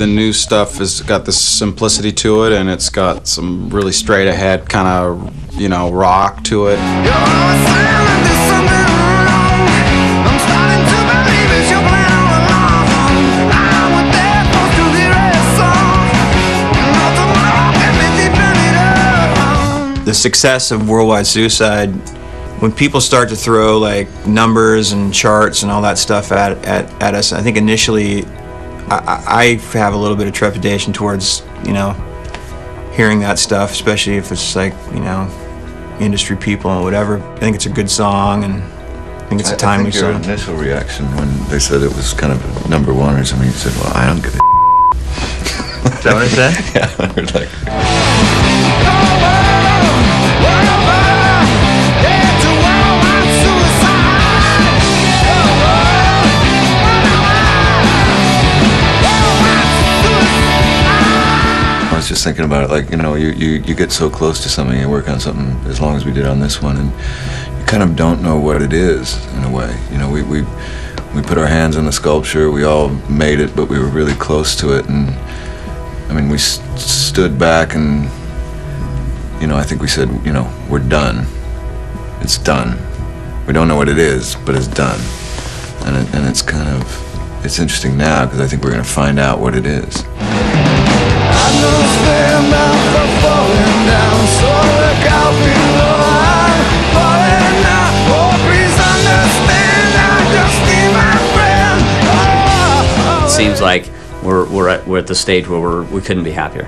The new stuff has got this simplicity to it, and it's got some really straight ahead kind of, you know, rock to it. The success of Worldwide Suicide, when people start to throw like numbers and charts and all that stuff at, at, at us, I think initially I, I have a little bit of trepidation towards, you know, hearing that stuff, especially if it's like, you know, industry people and whatever. I think it's a good song and I think it's a timely I think your song. initial reaction when they said it was kind of number one or something, you said, well, I don't give a Is that what I said? yeah, just thinking about it, like, you know, you, you, you get so close to something, you work on something as long as we did on this one, and you kind of don't know what it is in a way. You know, we, we, we put our hands on the sculpture, we all made it, but we were really close to it, and I mean, we s- stood back and, you know, I think we said, you know, we're done. It's done. We don't know what it is, but it's done. And, it, and it's kind of, it's interesting now because I think we're going to find out what it is. Seems like we're, we're, at, we're at the stage where we're, we couldn't be happier.